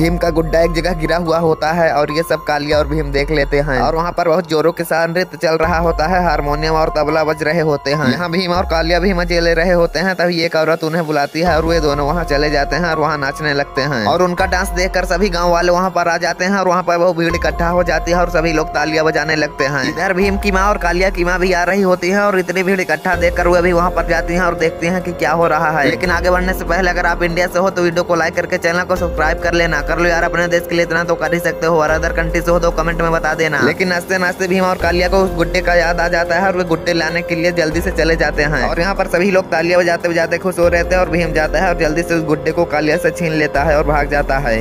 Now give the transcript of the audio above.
भीम का गुड्डा एक जगह गिरा हुआ होता है और ये सब कालिया और भीम देख लेते हैं। और वहाँ पर बहुत जोरों के साथ नृत्य चल रहा होता है, हारमोनियम और तबला बज रहे होते हैं। यहाँ भीम और कालिया भी मज़े ले रहे होते हैं, तभी एक औरत उन्हें बुलाती है और वे दोनों वहाँ चले जाते हैं और वहाँ नाचने लगते हैं। और उनका डांस देखकर सभी गाँव वाले वहाँ पर आ जाते हैं और वहाँ पर वो भीड़ इकट्ठा हो जाती है और सभी लोग तालियाँ बजाने लगते हैं। इधर भीम की माँ और कालिया की माँ भी आ रही होती है और इतनी भीड़ इकट्ठा देखकर वे भी वहाँ पर जाती है और देखती है की क्या हो रहा है। लेकिन आगे बढ़ने से पहले अगर आप इंडिया से हो तो वीडियो को लाइक करके चैनल को सब्सक्राइब कर लेना। कर लो यार अपने देश के लिए इतना तो कर ही सकते हो। और अदर कंट्री से हो तो कमेंट में बता देना। लेकिन नाचते नाचते भीम और कालिया को उस गुड्डे का याद आ जाता है और वे गुड्डे लाने के लिए जल्दी से चले जाते हैं। और यहाँ पर सभी लोग तालिया बजाते बजाते खुश हो रहे थे और भीम जाता है और जल्दी से उस गुड्डे को कालिया से छीन लेता है और भाग जाता है।